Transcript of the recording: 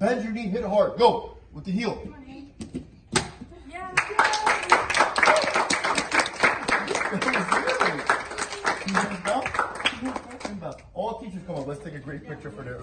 Bend your knee, hit hard. Go with the heel. All teachers come up. Let's take a great picture for their.